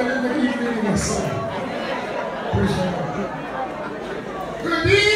Thank you evening Good evening.